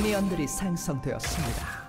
미니언들이 생성되었습니다.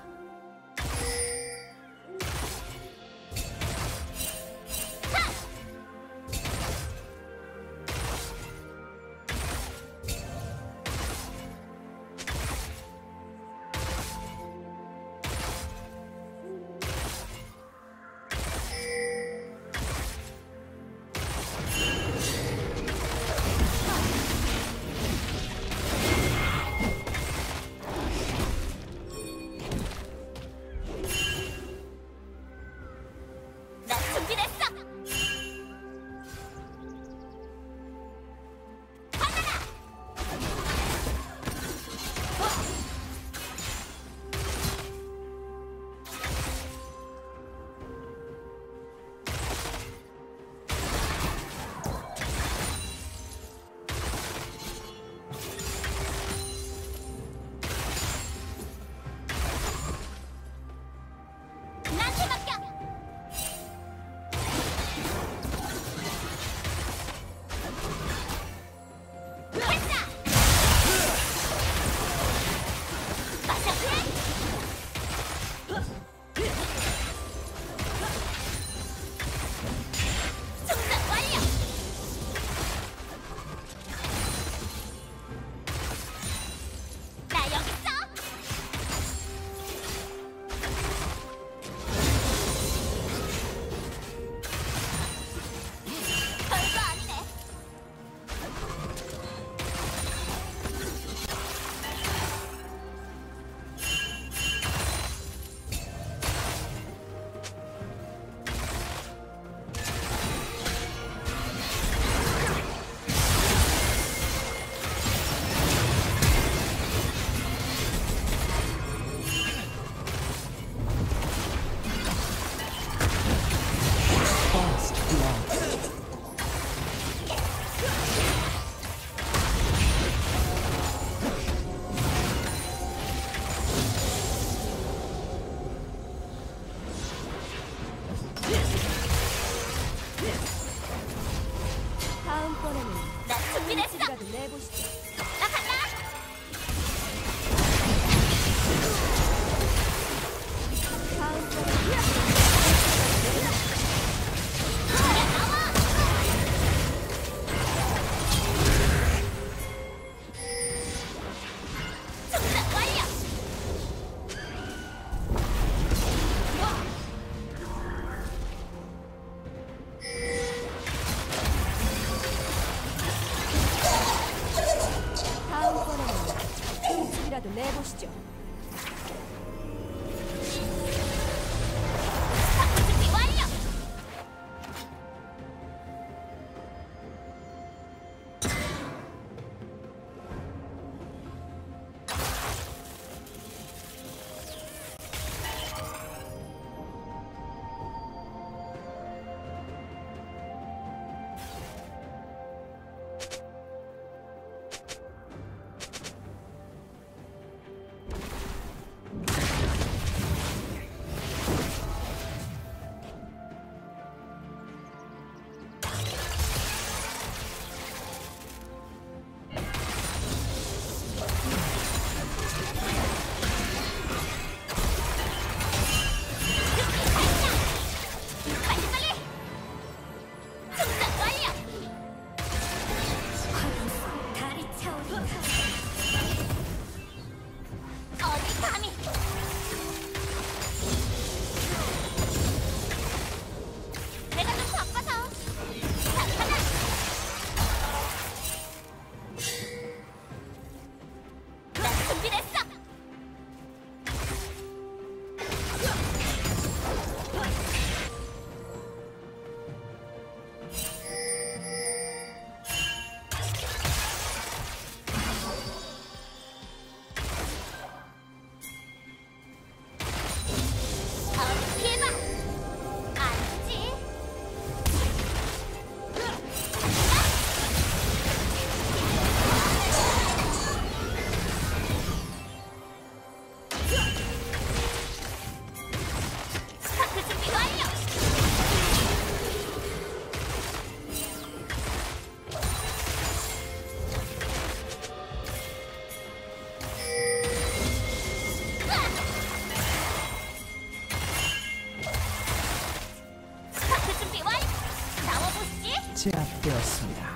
제압되었습니다.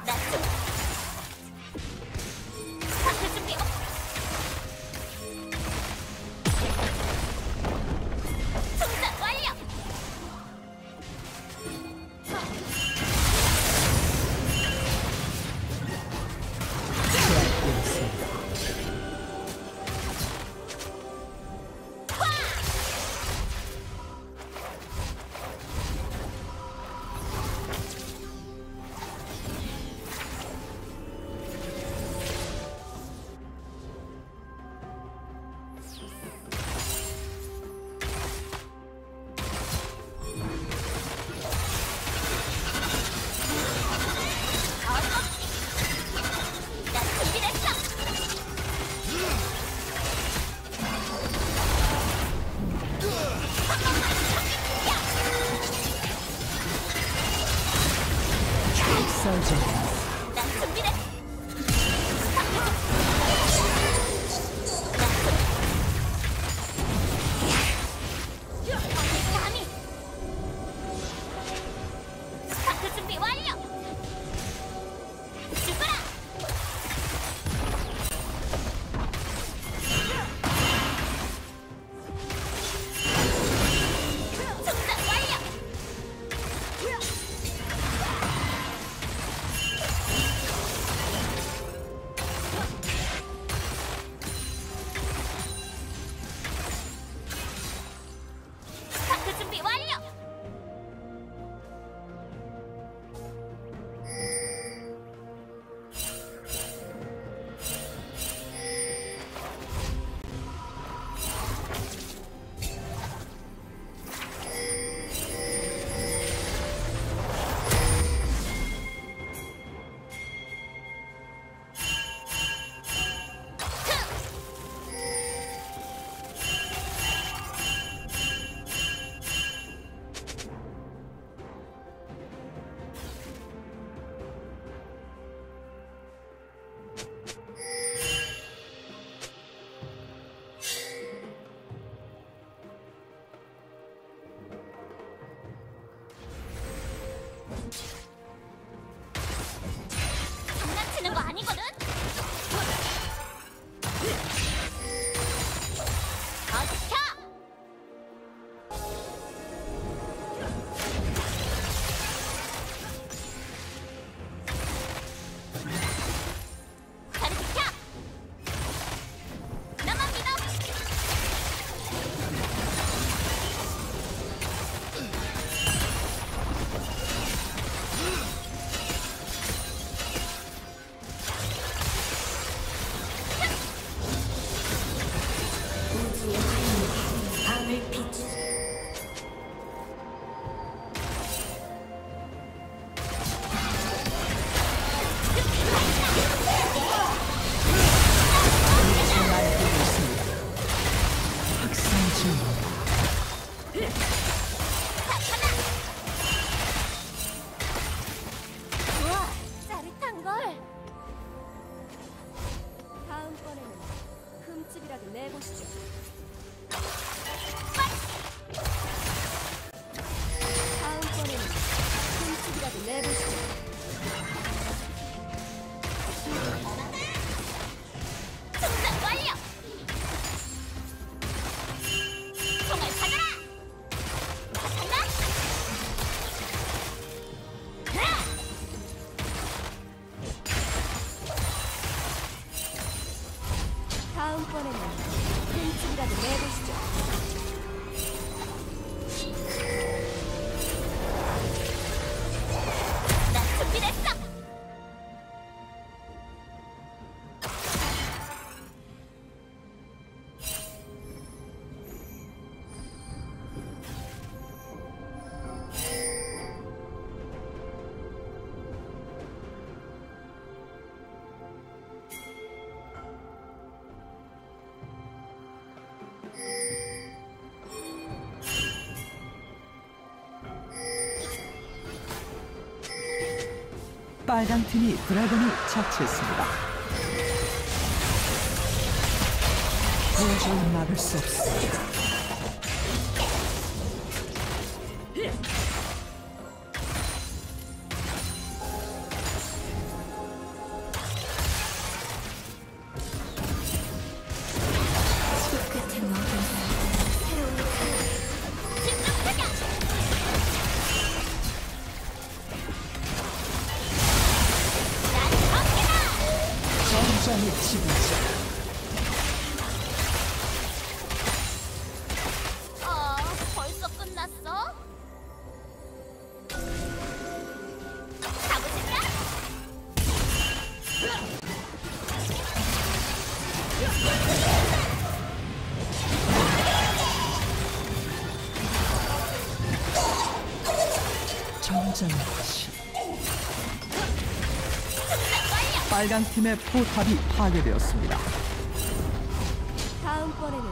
コンポネント天地裏で名簿して 빨간 팀이 드래곤을 처치했습니다. 도저히 막을 수 없습니다. 빨간 팀의 포탑이 파괴되었습니다. 다음번에는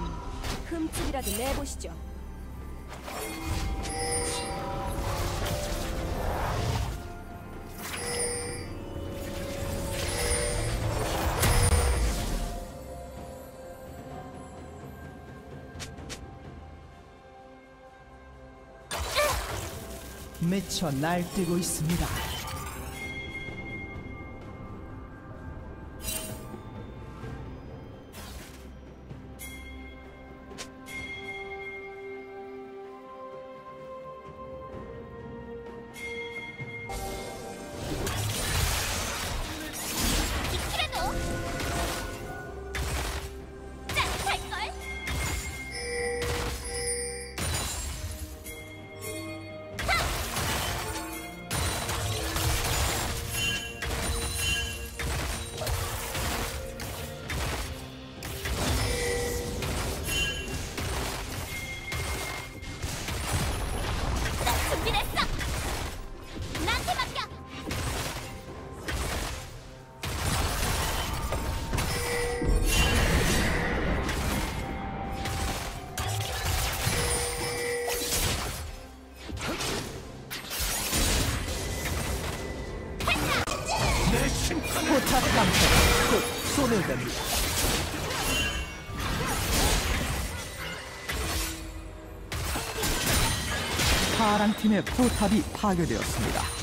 흠집이라도 내보시죠. 미쳐 날뛰고 있습니다. 파란 팀의 포탑이 파괴되었습니다.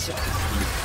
지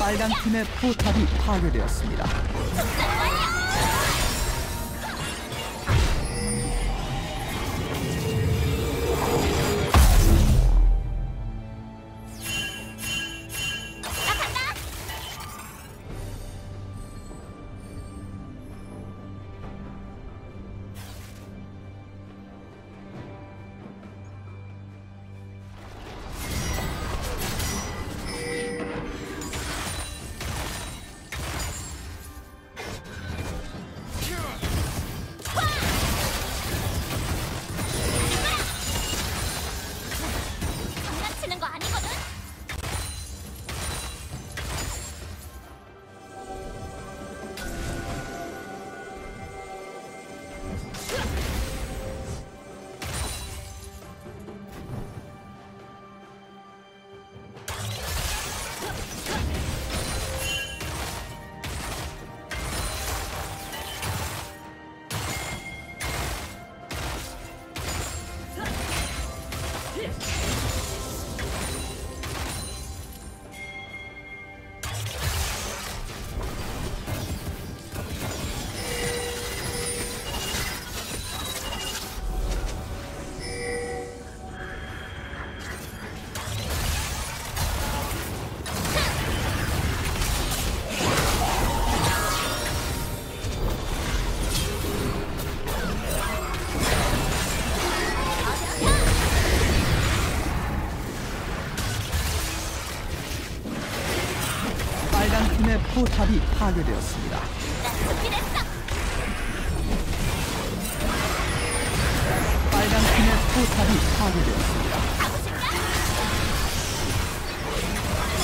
빨강 팀의 포탑이 파괴되었습니다. 팀의 포탑이 파괴되었습니다. 빨강 팀의 포탑이 파괴되었습니다.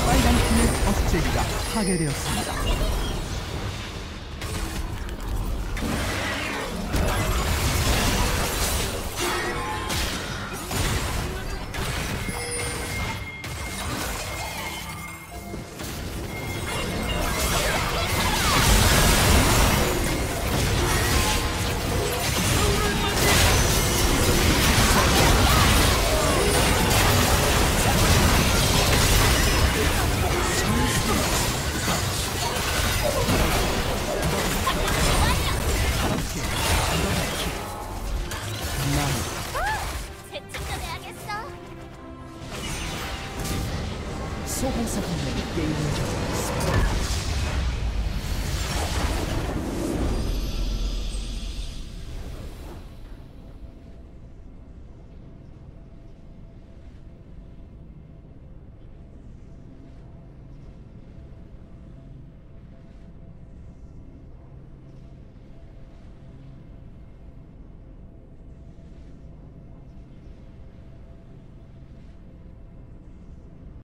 빨강 팀의 억제기가 파괴되었습니다.